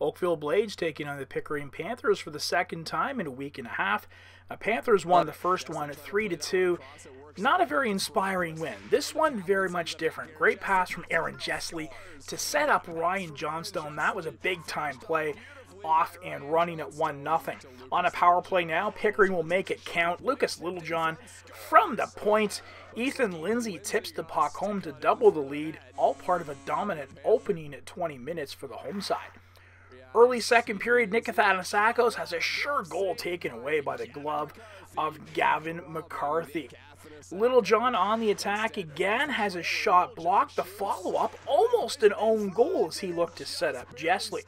Oakville Blades taking on the Pickering Panthers for the second time in a week and a half. Uh, Panthers won the first one 3 to 2. Not a very inspiring win. This one very much different. Great pass from Aaron Jessley to set up Ryan Johnstone. That was a big time play off and running at 1 0. On a power play now, Pickering will make it count. Lucas Littlejohn from the point. Ethan Lindsay tips the puck home to double the lead, all part of a dominant opening at 20 minutes for the home side. Early second period, Nick Athanasakos has a sure goal taken away by the glove of Gavin McCarthy. Littlejohn on the attack again has a shot blocked. The follow up, almost an own goal as he looked to set up Jessley.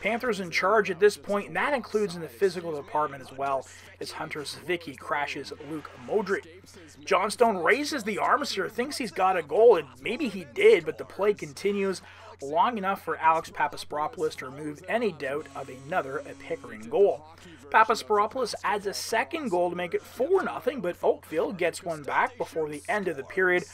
Panthers in charge at this point, and that includes in the physical department as well, as Hunter Savicki crashes Luke Modric. Johnstone raises the arms here, thinks he's got a goal, and maybe he did, but the play continues long enough for Alex Papasporopoulos to remove any doubt of another Pickering goal. Papasporopoulos adds a second goal to make it 4 0, but Oakville gets one back before the end of the period.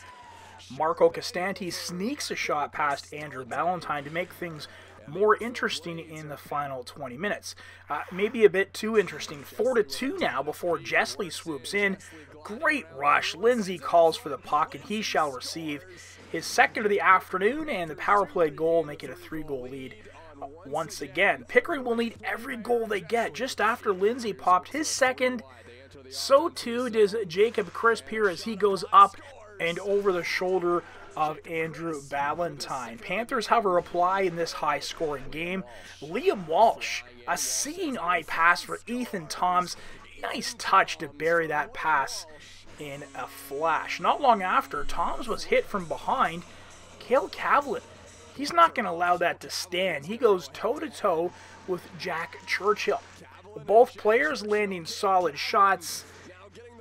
Marco Costanti sneaks a shot past Andrew Ballantyne to make things more interesting in the final 20 minutes. Uh, maybe a bit too interesting. 4 to 2 now before Jessley swoops in. Great rush. Lindsay calls for the puck and he shall receive his second of the afternoon and the power play goal, make it a three goal lead. Uh, once again, Pickering will need every goal they get. Just after Lindsay popped his second, so too does Jacob Crisp here as he goes up and over the shoulder of Andrew Ballantyne. Panthers have a reply in this high scoring game. Liam Walsh, a seeing eye pass for Ethan Toms. Nice touch to bury that pass in a flash. Not long after, Toms was hit from behind. Cale Cavlin, he's not going to allow that to stand. He goes toe to toe with Jack Churchill. Both players landing solid shots.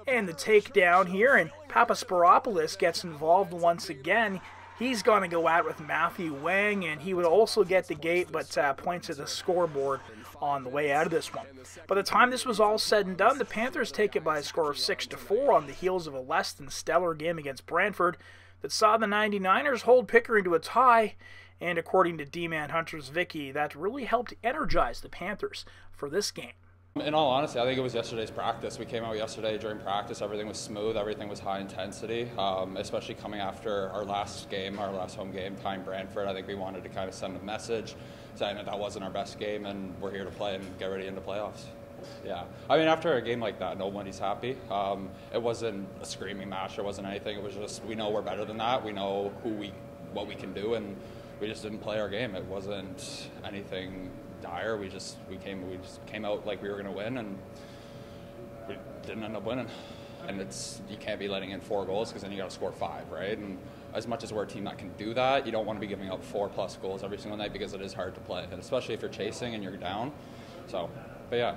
And the takedown here, and Papasporopoulos gets involved once again. He's going to go out with Matthew Wang, and he would also get the gate, but uh, points at the scoreboard on the way out of this one. By the time this was all said and done, the Panthers take it by a score of 6 to 4 on the heels of a less than stellar game against Brantford that saw the 99ers hold Pickering to a tie. And according to D-Man Hunter Savicki, that really helped energize the Panthers for this game. In all honesty, I think it was yesterday's practice. We came out yesterday during practice. Everything was smooth. Everything was high intensity. Um, especially coming after our last game, our last home game, tying Brantford. I think we wanted to kind of send a message saying that that wasn't our best game, and we're here to play and get ready into playoffs. Yeah, I mean, after a game like that, nobody's happy. Um, it wasn't a screaming match. It wasn't anything. It was just we know we're better than that. We know who we, what we can do, and we just didn't play our game. It wasn't anything dire. We just we came we just came out like we were going to win, and we didn't end up winning. And it's you can't be letting in four goals because then you got to score five, right? And as much as we're a team that can do that, you don't want to be giving up four plus goals every single night because it is hard to play, and especially if you're chasing and you're down. So, but yeah.